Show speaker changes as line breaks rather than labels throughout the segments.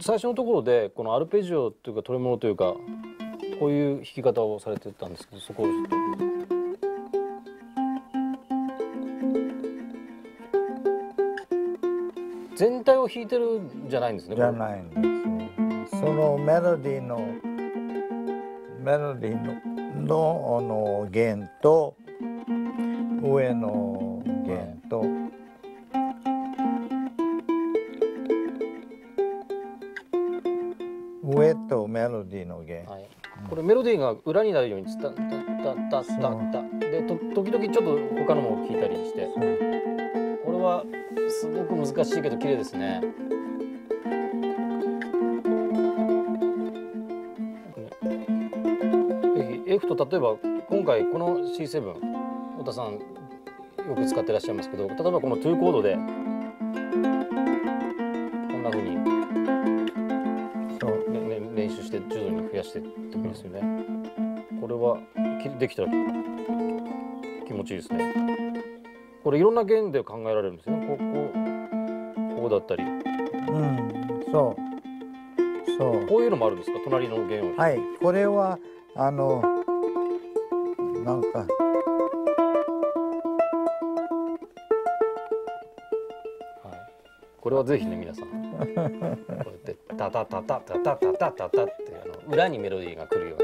最初のところでこのアルペジオというかトレモロというかこういう弾き方をされてたんですけどそこを。ちょっと全体を弾いてるんじゃないんですね
じゃないんですよそのメロディーのメロディーののあの弦と上の弦と、上とメロディーの弦、
はい、これメロディーが裏になるようにタタタタタタでと時々ちょっと他のも弾いたりして。これはすごく難しいけど綺麗ですね。F と例えば今回この C7 太田さんよく使ってらっしゃいますけど例えばこの2コードで練習して徐々に増やしていってもいいですよね。これはきできたら気持ちいいですね。これいろんな弦で考えられるんですよね。こうこうこうだったり
うんそうそう
こういうのもあるんですか？隣の弦を。
はいこれはあのなんか
これはぜひね皆さんこうやってタタタタタタタタタタってあの裏にメロディーが来るよう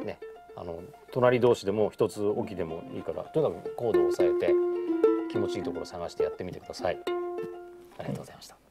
にねあの隣同士でも一つ置きでもいいからとにかくコードを押さえて気持ちいいところを探してやってみてください。ありがとうございました。